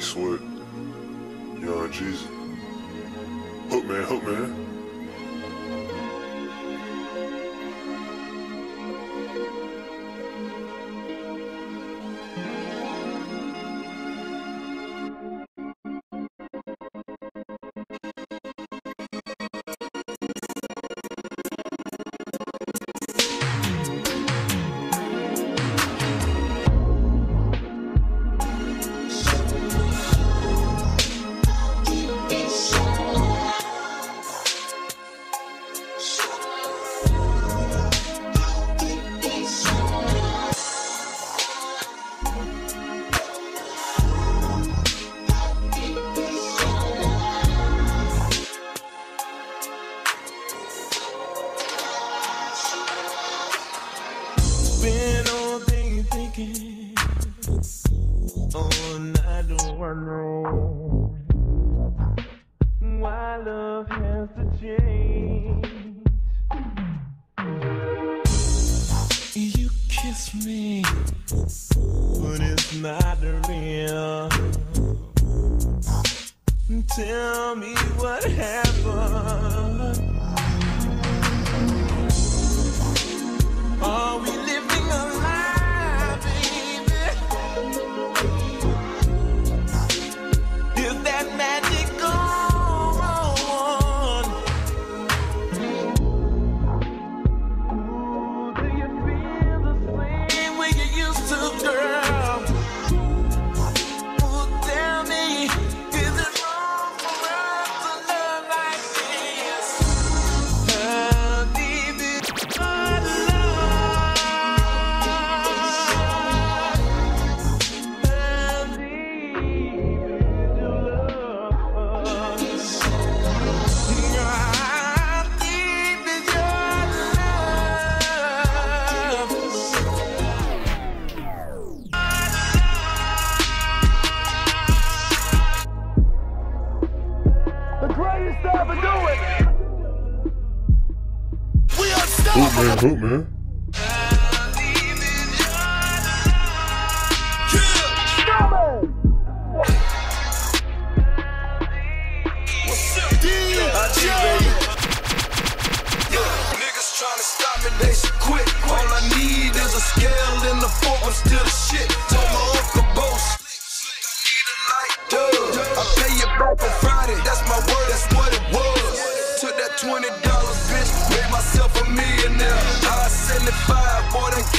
Sweat, Young Jeezy. Hook man, all night wondering why love has to change. You kiss me, but it's not real. Tell me what happened. Should quit. All I need is a scale and a fork, I'm still the shit.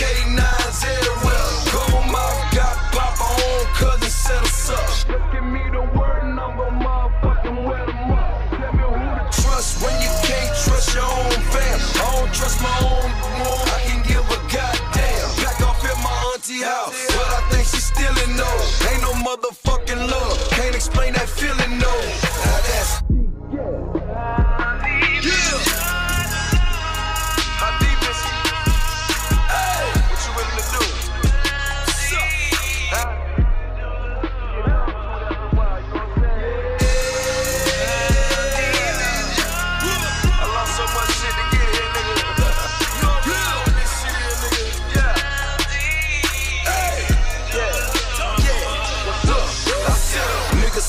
75,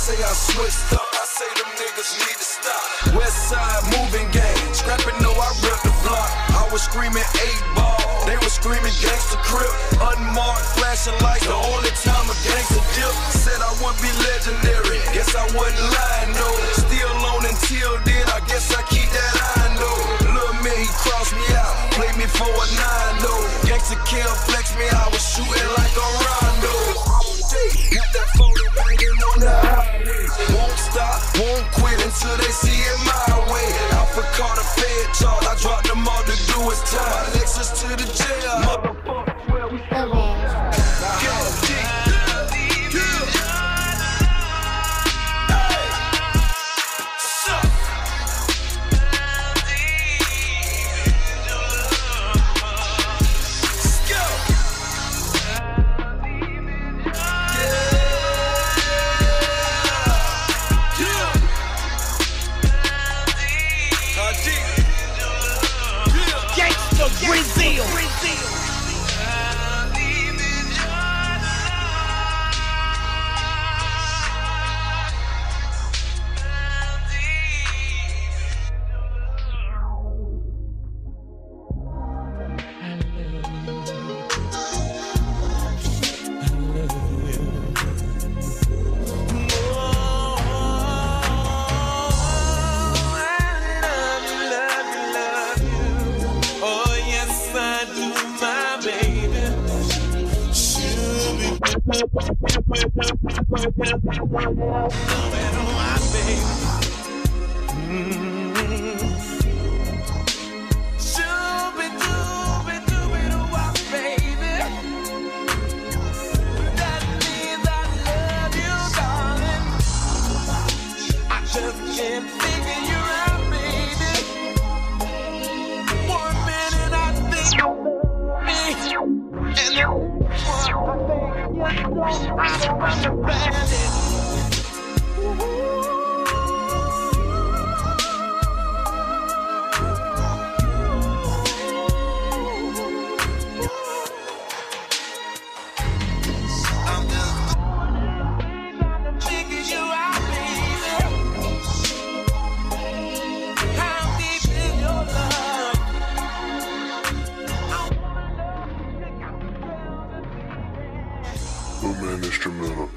say I switched up. I say them niggas need to stop. West side moving gang. Scrapping, no, I rip the block. I was screaming eight ball. They were screaming gangster crib. Unmarked, flashing lights. The only time a gangster dip. Said I would be legendary. Guess I wasn't lying, no. Still on until then. I guess I keep that eye, no. Little man, he crossed me out. Played me for a nine, no. Gangster kill, flex me. I was shooting like Gangsta Brazil. Coming on, baby. Mm-hmm. Hookman instrumental.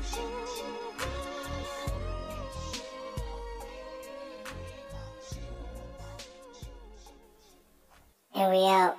And we out.